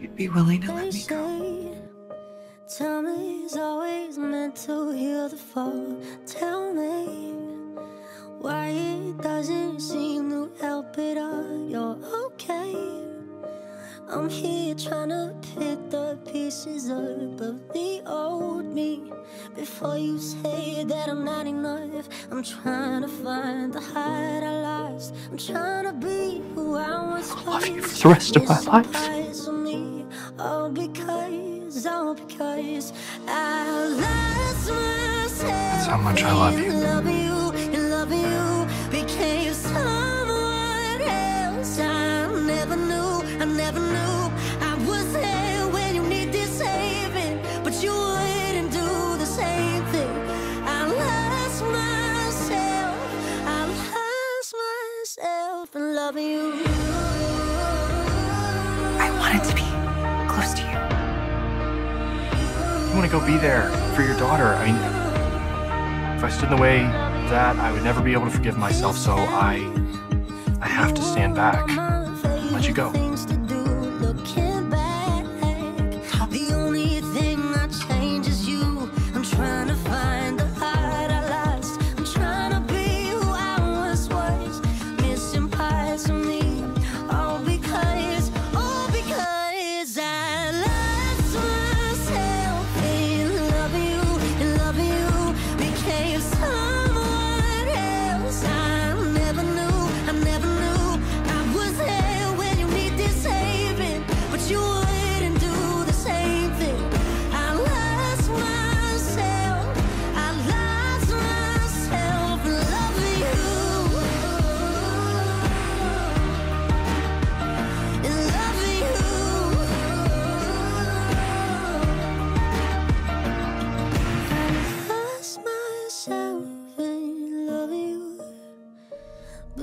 you'd be willing to let me go. Time is always meant to heal the fall. Tell me why it doesn't seem to help at all. You're okay. I'm here trying to pick the pieces up of the old me. Before you say that I'm not enough, I'm trying to find the heart I lost. I'm trying to be who I was. I'll love you for the rest of my life. All because, all because I lost myself. That's how much I love you. Love you, and loving you became someone else. I never knew, I never knew I was there when you needed saving, but you wouldn't do the same thing. I lost myself, I lost myself in loving you. Go be there for your daughter. I mean, if I stood in the way of that, I would never be able to forgive myself. So I, I have to stand back. Let you go.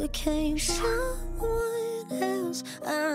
became someone else. I